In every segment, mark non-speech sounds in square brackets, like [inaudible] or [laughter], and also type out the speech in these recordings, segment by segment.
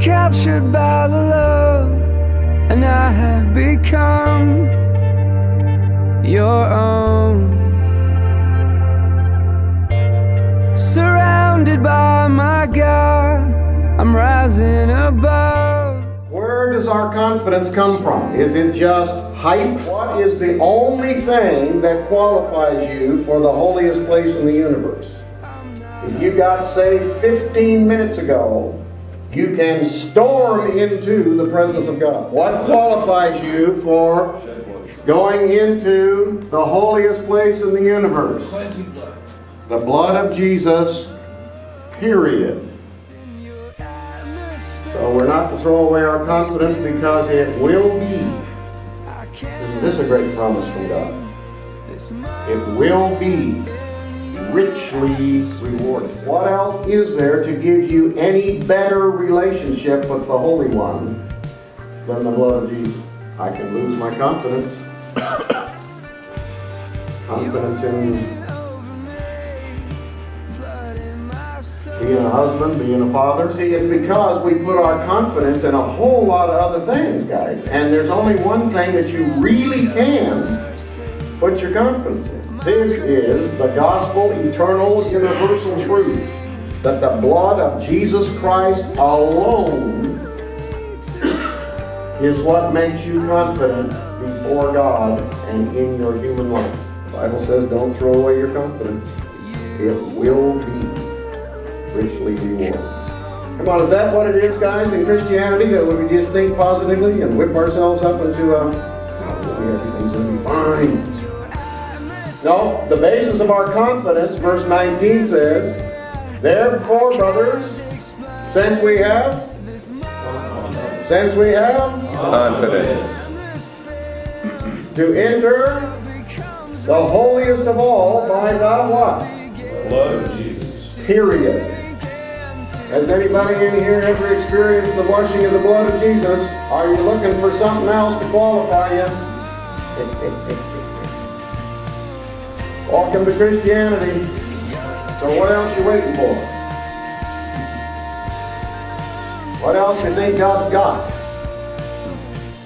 captured by the love, and I have become your own. Surrounded by my God, I'm rising above. Where does our confidence come from? Is it just hype? What is the only thing that qualifies you for the holiest place in the universe? If you got saved 15 minutes ago, you can storm into the presence of God. What qualifies you for going into the holiest place in the universe? The blood of Jesus, period. So we're not to throw away our confidence because it will be. Isn't this a great promise from God? It will be richly rewarded. What else is there to give you any better relationship with the Holy One than the blood of Jesus? I can lose my confidence. [coughs] confidence in being a husband, being a father. See, it's because we put our confidence in a whole lot of other things, guys. And there's only one thing that you really can put your confidence in. This is the gospel, eternal, universal truth that the blood of Jesus Christ alone is what makes you confident before God and in your human life. The Bible says don't throw away your confidence. It will be richly rewarded. Come on, is that what it is, guys, in Christianity? That we just think positively and whip ourselves up into a, oh, everything's going to be fine. No, the basis of our confidence, verse 19 says, Therefore, brothers, since we have, since we have Confidence. to enter the holiest of all by the what? Blood of Jesus. Period. Has anybody in here ever experienced the washing of the blood of Jesus? Are you looking for something else to qualify you? [laughs] Welcome to Christianity. So what else you waiting for? What else you think God's got?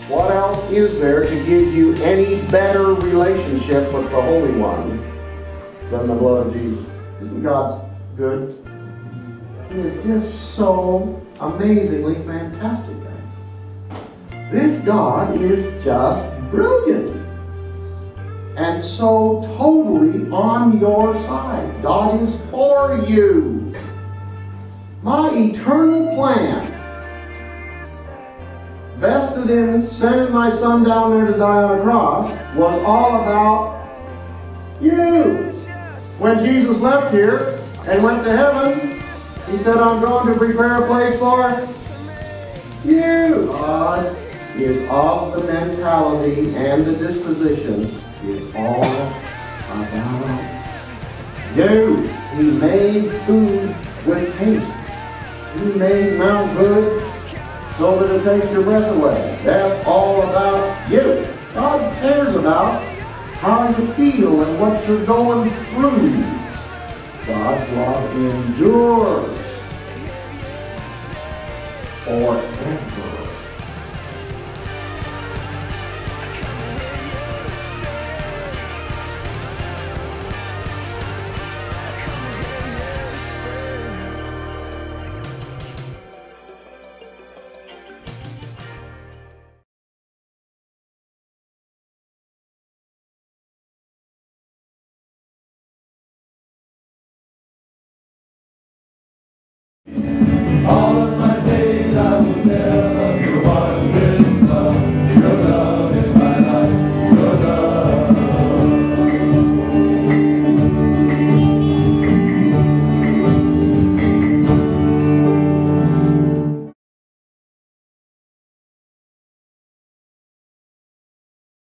What else is there to give you any better relationship with the Holy One than the blood of Jesus? Isn't God good? He is just so amazingly fantastic, guys. This God is just brilliant and so totally on your side. God is for you. My eternal plan, vested in sending my son down there to die on a cross, was all about you. When Jesus left here and went to heaven, he said, I'm going to prepare a place for you. God is of the mentality and the disposition it's all about you. He made food with taste. He made Mount Good so that it takes your breath away. That's all about you. God cares about how you feel and what you're going through. God's love endures forever.